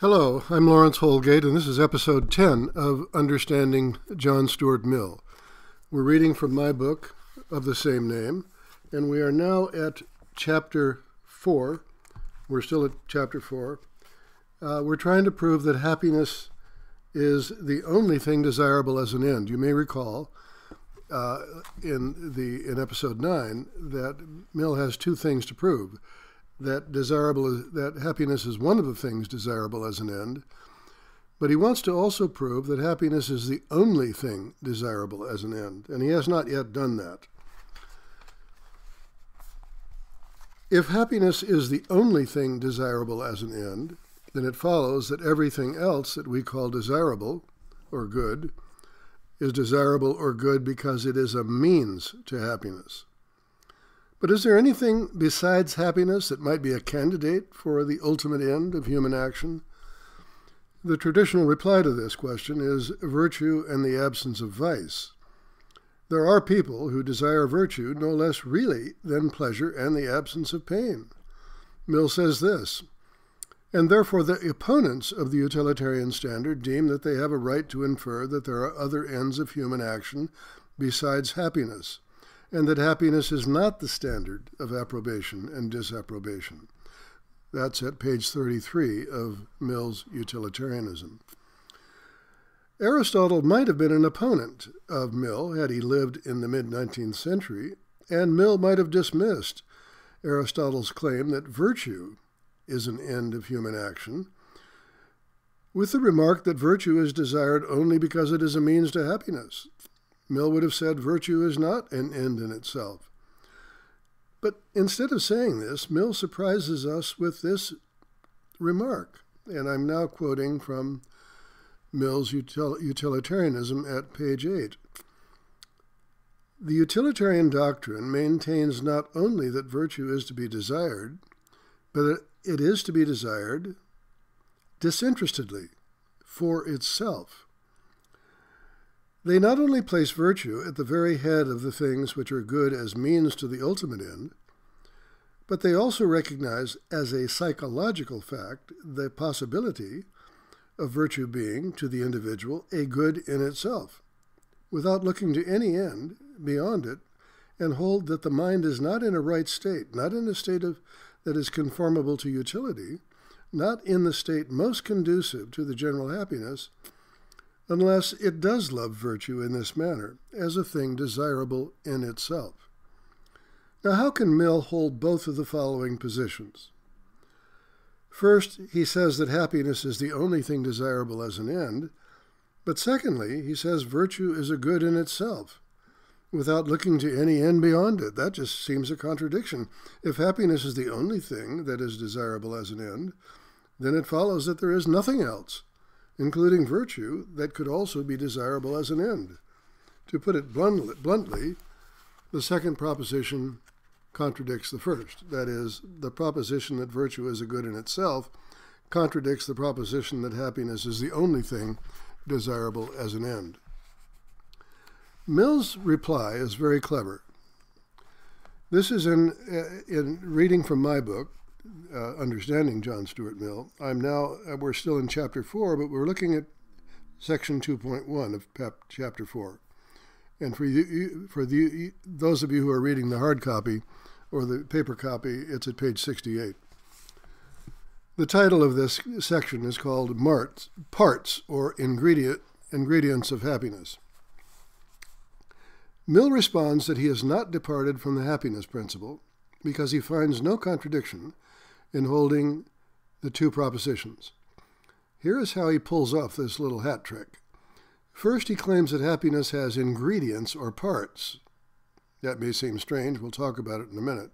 Hello, I'm Laurence Houlgate, and this is episode 10 of Understanding John Stuart Mill. We're reading from my book of the same name, and we are now at chapter 4. We're still at chapter 4. Uh, we're trying to prove that happiness is the only thing desirable as an end. You may recall uh, in, the, in episode 9 that Mill has two things to prove that desirable that happiness is one of the things desirable as an end, but he wants to also prove that happiness is the only thing desirable as an end, and he has not yet done that. If happiness is the only thing desirable as an end, then it follows that everything else that we call desirable or good is desirable or good because it is a means to happiness. But is there anything besides happiness that might be a candidate for the ultimate end of human action? The traditional reply to this question is virtue and the absence of vice. There are people who desire virtue no less really than pleasure and the absence of pain. Mill says this, and therefore the opponents of the utilitarian standard deem that they have a right to infer that there are other ends of human action besides happiness and that happiness is not the standard of approbation and disapprobation. That's at page 33 of Mill's Utilitarianism. Aristotle might have been an opponent of Mill had he lived in the mid 19th century, and Mill might have dismissed Aristotle's claim that virtue is an end of human action, with the remark that virtue is desired only because it is a means to happiness, Mill would have said virtue is not an end in itself. But instead of saying this, Mill surprises us with this remark, and I'm now quoting from Mill's util- utilitarianism at page 8. The utilitarian doctrine maintains not only that virtue is to be desired, but that it is to be desired disinterestedly for itself. They not only place virtue at the very head of the things which are good as means to the ultimate end, but they also recognize as a psychological fact the possibility of virtue being, to the individual, a good in itself, without looking to any end beyond it, and hold that the mind is not in a right state, not in a state of, that is conformable to utility, not in the state most conducive to the general happiness, unless it does love virtue in this manner, as a thing desirable in itself. Now, how can Mill hold both of the following positions? First, he says that happiness is the only thing desirable as an end, but secondly, he says virtue is a good in itself, without looking to any end beyond it. That just seems a contradiction. If happiness is the only thing that is desirable as an end, then it follows that there is nothing else including virtue, that could also be desirable as an end. To put it bluntly, the second proposition contradicts the first. That is, the proposition that virtue is a good in itself contradicts the proposition that happiness is the only thing desirable as an end. Mill's reply is very clever. This is in, uh, in reading from my book, uh, understanding John Stuart Mill. I'm now, uh, we're still in chapter four, but we're looking at section 2.1 of PEP chapter four. And for you, for the, those of you who are reading the hard copy or the paper copy, it's at page 68. The title of this section is called Marts, Parts or Ingredient, Ingredients of Happiness. Mill responds that he has not departed from the happiness principle because he finds no contradiction in holding the two propositions. Here is how he pulls off this little hat trick. First, he claims that happiness has ingredients or parts. That may seem strange, we'll talk about it in a minute.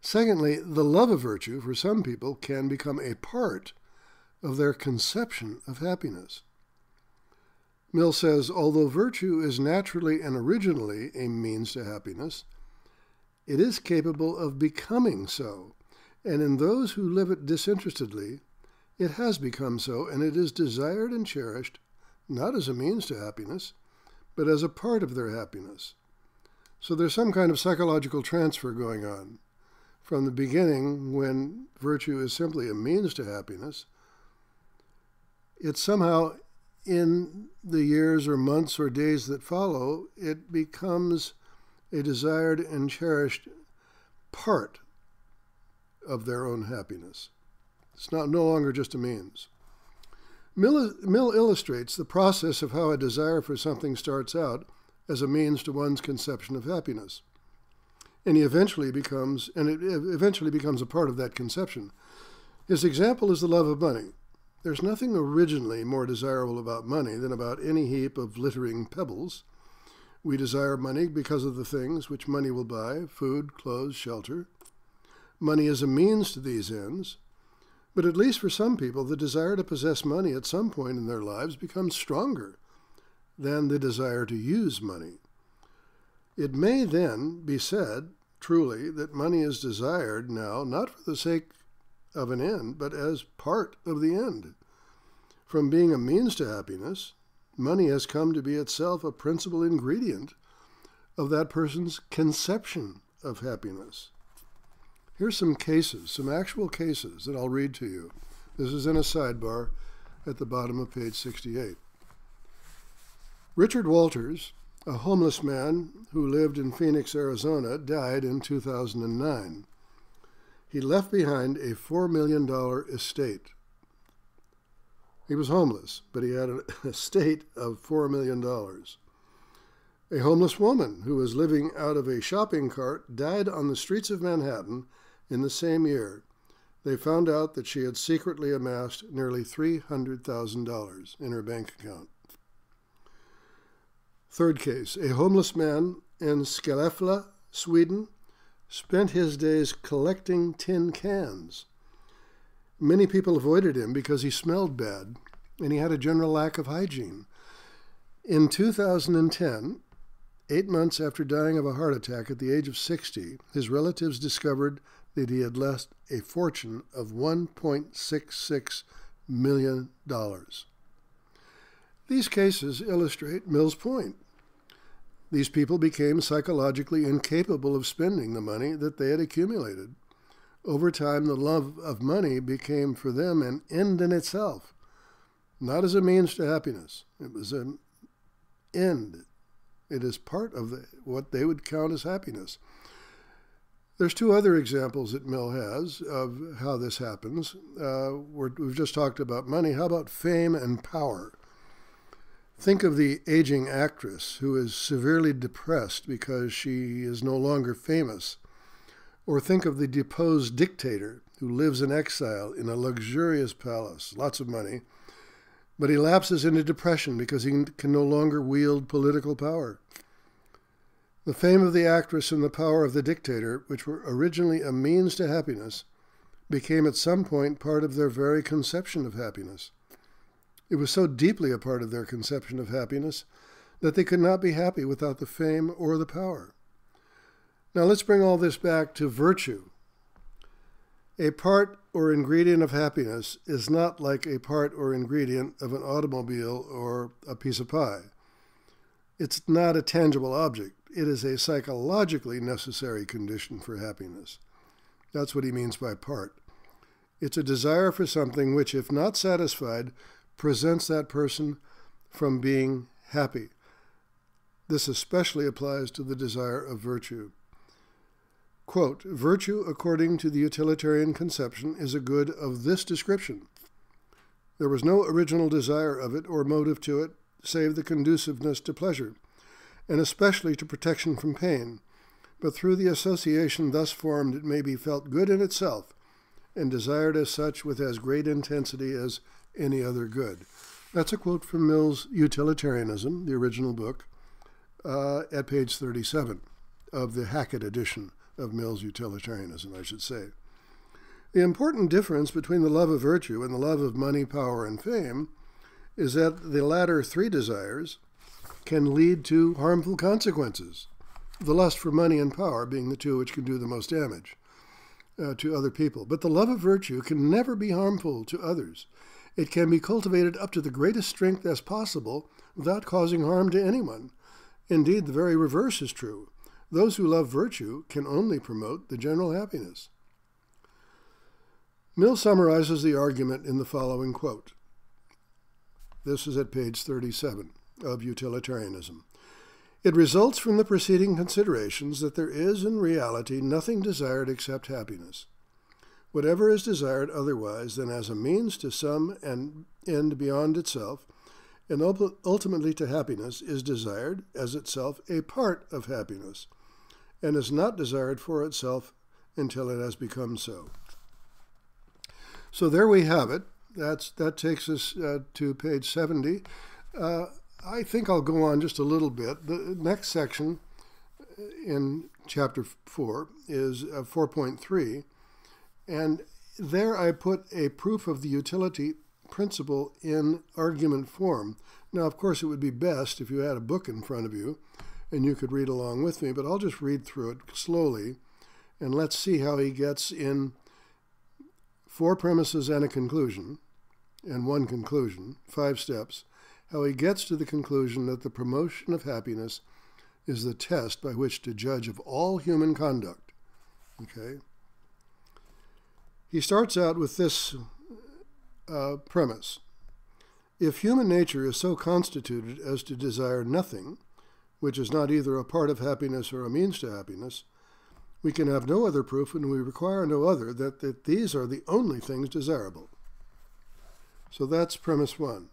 Secondly, the love of virtue for some people can become a part of their conception of happiness. Mill says, although virtue is naturally and originally a means to happiness, it is capable of becoming so and in those who live it disinterestedly, it has become so, and it is desired and cherished, not as a means to happiness, but as a part of their happiness. So there's some kind of psychological transfer going on. From the beginning, when virtue is simply a means to happiness, it somehow, in the years or months or days that follow, it becomes a desired and cherished part of their own happiness. It's not no longer just a means. Mill, Mill illustrates the process of how a desire for something starts out as a means to one's conception of happiness. And he eventually becomes, and it eventually becomes a part of that conception. His example is the love of money. There's nothing originally more desirable about money than about any heap of littering pebbles. We desire money because of the things which money will buy food, clothes, shelter. Money is a means to these ends, but at least for some people, the desire to possess money at some point in their lives becomes stronger than the desire to use money. It may then be said, truly, that money is desired now not for the sake of an end, but as part of the end. From being a means to happiness, money has come to be itself a principal ingredient of that person's conception of happiness. Here's some cases, some actual cases that I'll read to you. This is in a sidebar at the bottom of page 68. Richard Walters, a homeless man who lived in Phoenix, Arizona, died in 2009. He left behind a $4 million estate. He was homeless, but he had an estate of $4 million. A homeless woman who was living out of a shopping cart died on the streets of Manhattan in the same year. They found out that she had secretly amassed nearly $300,000 in her bank account. Third case a homeless man in Skellefteå, Sweden, spent his days collecting tin cans. Many people avoided him because he smelled bad and he had a general lack of hygiene. In 2010, eight months after dying of a heart attack at the age of 60, his relatives discovered that he had left a fortune of $1.66 million. These cases illustrate Mill's point. These people became psychologically incapable of spending the money that they had accumulated. Over time, the love of money became for them an end in itself, not as a means to happiness. It was an end. It is part of the, what they would count as happiness. There's two other examples that Mill has of how this happens. Uh, we have just talked about money. How about fame and power? Think of the aging actress who is severely depressed because she is no longer famous. Or think of the deposed dictator who lives in exile in a luxurious palace, lots of money, but he lapses into depression because he can no longer wield political power. The fame of the actress and the power of the dictator, which were originally a means to happiness, became at some point part of their very conception of happiness. It was so deeply a part of their conception of happiness that they could not be happy without the fame or the power. Now let's bring all this back to virtue. A part or ingredient of happiness is not like a part or ingredient of an automobile or a piece of pie. It's not a tangible object. It is a psychologically necessary condition for happiness. That's what he means by part. It's a desire for something which, if not satisfied, presents that person from being happy. This especially applies to the desire of virtue. Quote, virtue, according to the utilitarian conception, is a good of this description. There was no original desire of it or motive to it, save the conduciveness to pleasure, and especially to protection from pain. But through the association thus formed, it may be felt good in itself, and desired as such with as great intensity as any other good. That's a quote from Mill's Utilitarianism, the original book, uh, at page 37 of the Hackett edition of Mill's Utilitarianism, I should say. The important difference between the love of virtue and the love of money, power, and fame is that the latter three desires can lead to harmful consequences, the lust for money and power being the two which can do the most damage uh, to other people. But the love of virtue can never be harmful to others. It can be cultivated up to the greatest strength as possible without causing harm to anyone. Indeed, the very reverse is true. Those who love virtue can only promote the general happiness. Mill summarizes the argument in the following quote This is at page 37 of Utilitarianism. It results from the preceding considerations that there is in reality nothing desired except happiness. Whatever is desired otherwise than as a means to some and end beyond itself, and ultimately to happiness, is desired as itself a part of happiness, and is not desired for itself until it has become so. So there we have it. That's that takes us uh, to page 70. Uh, I think I'll go on just a little bit. The next section in chapter 4 is uh, 4.3 and there I put a proof of the utility principle in argument form. Now, of course, it would be best if you had a book in front of you and you could read along with me, but I'll just read through it slowly and let's see how he gets in four premises and a conclusion, and one conclusion, five steps, how he gets to the conclusion that the promotion of happiness is the test by which to judge of all human conduct. Okay? He starts out with this uh, premise If human nature is so constituted as to desire nothing, which is not either a part of happiness or a means to happiness, we can have no other proof and we require no other that, that these are the only things desirable. So that's premise one.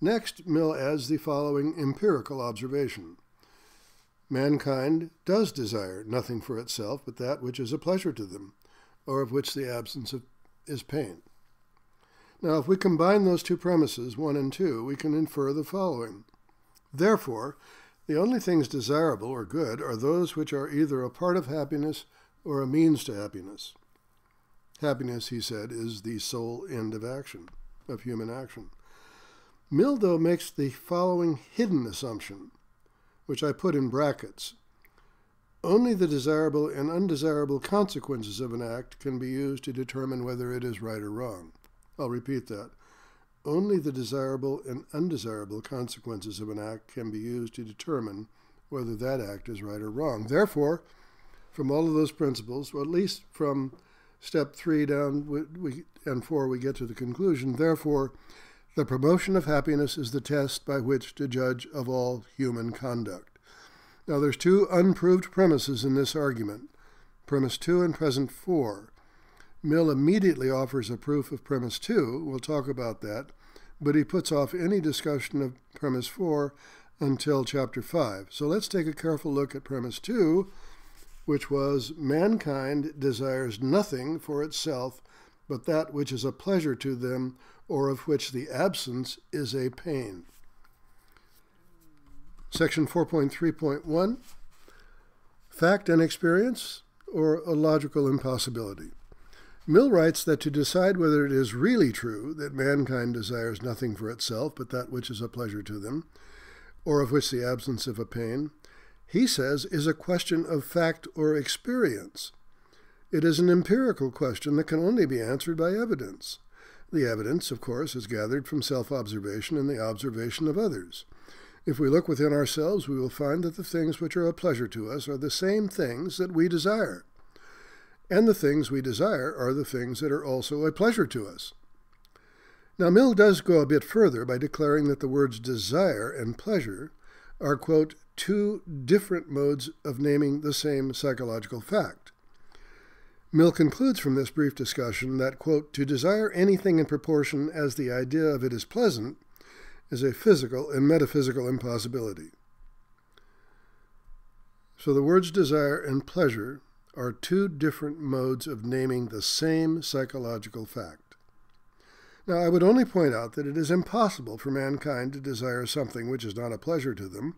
Next, Mill adds the following empirical observation Mankind does desire nothing for itself but that which is a pleasure to them, or of which the absence of, is pain. Now, if we combine those two premises, one and two, we can infer the following. Therefore, the only things desirable or good are those which are either a part of happiness or a means to happiness. Happiness, he said, is the sole end of action, of human action. Though, makes the following hidden assumption, which I put in brackets only the desirable and undesirable consequences of an act can be used to determine whether it is right or wrong. I'll repeat that. Only the desirable and undesirable consequences of an act can be used to determine whether that act is right or wrong. Therefore, from all of those principles, or at least from step three down we, and four, we get to the conclusion. Therefore, the promotion of happiness is the test by which to judge of all human conduct. Now, there's two unproved premises in this argument premise 2 and present 4. Mill immediately offers a proof of premise 2. We'll talk about that. But he puts off any discussion of premise 4 until chapter 5. So let's take a careful look at premise 2, which was mankind desires nothing for itself but that which is a pleasure to them or of which the absence is a pain. Section 4.3.1 Fact and experience, or a logical impossibility. Mill writes that to decide whether it is really true that mankind desires nothing for itself but that which is a pleasure to them, or of which the absence of a pain, he says is a question of fact or experience. It is an empirical question that can only be answered by evidence. The evidence, of course, is gathered from self observation and the observation of others. If we look within ourselves, we will find that the things which are a pleasure to us are the same things that we desire. And the things we desire are the things that are also a pleasure to us. Now, Mill does go a bit further by declaring that the words desire and pleasure are, quote, two different modes of naming the same psychological fact. Mill concludes from this brief discussion that, quote, to desire anything in proportion as the idea of it is pleasant is a physical and metaphysical impossibility. So the words desire and pleasure are two different modes of naming the same psychological fact. Now, I would only point out that it is impossible for mankind to desire something which is not a pleasure to them.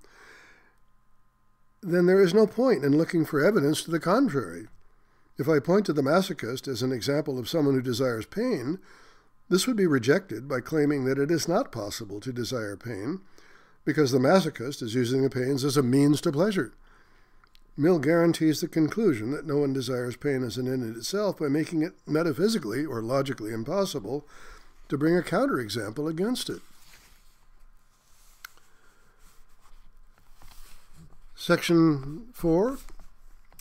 Then there is no point in looking for evidence to the contrary. If I point to the masochist as an example of someone who desires pain, this would be rejected by claiming that it is not possible to desire pain, because the masochist is using the pains as a means to pleasure. Mill guarantees the conclusion that no one desires pain as an end in itself by making it metaphysically or logically impossible to bring a counterexample against it. Section 4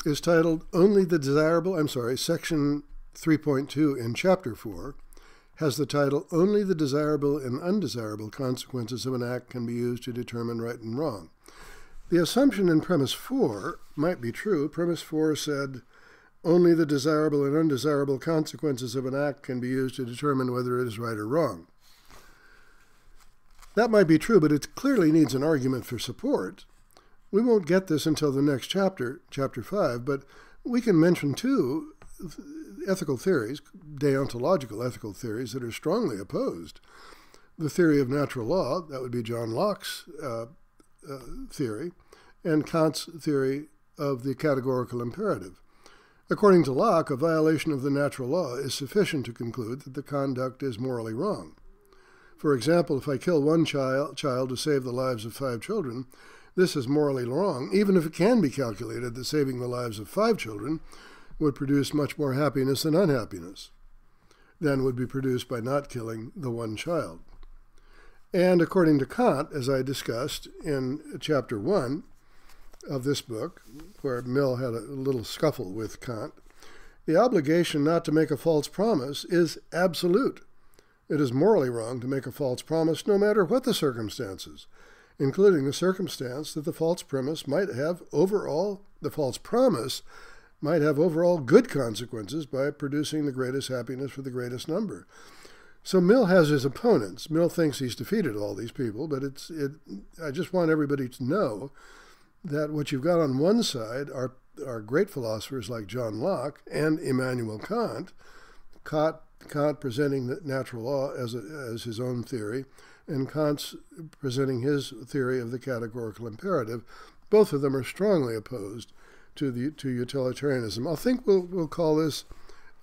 is titled Only the Desirable, I'm sorry, section 3.2 in chapter 4 has the title Only the Desirable and Undesirable Consequences of an Act Can Be Used to Determine Right and Wrong. The assumption in premise 4 might be true. Premise 4 said, only the desirable and undesirable consequences of an act can be used to determine whether it is right or wrong. That might be true, but it clearly needs an argument for support. We won't get this until the next chapter, chapter 5, but we can mention two ethical theories, deontological ethical theories, that are strongly opposed. The theory of natural law, that would be John Locke's uh, uh, theory, and Kant's theory of the categorical imperative. According to Locke, a violation of the natural law is sufficient to conclude that the conduct is morally wrong. For example, if I kill one child, child to save the lives of five children, this is morally wrong, even if it can be calculated that saving the lives of five children would produce much more happiness than unhappiness than would be produced by not killing the one child. And according to Kant, as I discussed in chapter 1, of this book, where Mill had a little scuffle with Kant, the obligation not to make a false promise is absolute. It is morally wrong to make a false promise no matter what the circumstances, including the circumstance that the false premise might have overall, the false promise might have overall good consequences by producing the greatest happiness for the greatest number. So Mill has his opponents. Mill thinks he's defeated all these people, but it's it. I just want everybody to know that what you've got on one side are, are great philosophers like John Locke and Immanuel Kant, Kant, Kant presenting the natural law as, a, as his own theory, and Kant's presenting his theory of the categorical imperative. Both of them are strongly opposed to the to utilitarianism. I think we'll we'll call this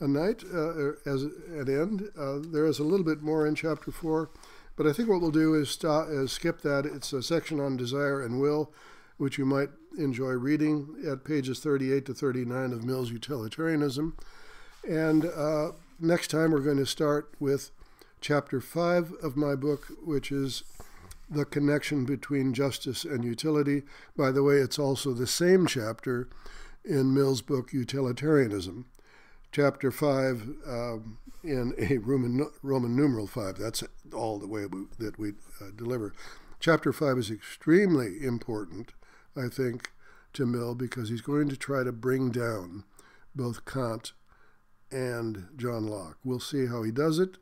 a night uh, as an end. Uh, there is a little bit more in chapter four, but I think what we'll do is, stop, is skip that. It's a section on desire and will which you might enjoy reading at pages 38 to 39 of Mill's Utilitarianism. And uh, next time we're going to start with chapter 5 of my book, which is The Connection Between Justice and Utility. By the way, it's also the same chapter in Mill's book, Utilitarianism. Chapter 5 um, in a Roman, Roman numeral 5. That's all the way we, that we uh, deliver. Chapter 5 is extremely important I think, to Mill because he's going to try to bring down both Kant and John Locke. We'll see how he does it.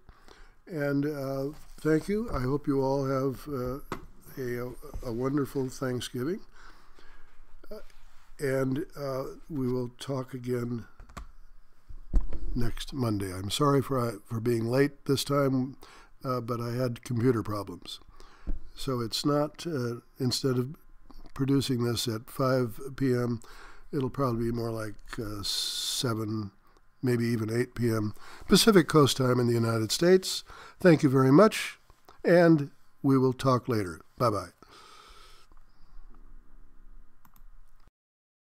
And uh, thank you. I hope you all have uh, a, a, wonderful Thanksgiving. Uh, and uh, we will talk again next Monday. I'm sorry for, uh, for being late this time, uh, but I had computer problems. So it's not, instead of producing this at 5 p.m. It'll probably be more like uh, 7, maybe even 8 p.m. Pacific Coast time in the United States. Thank you very much, and we will talk later. Bye bye.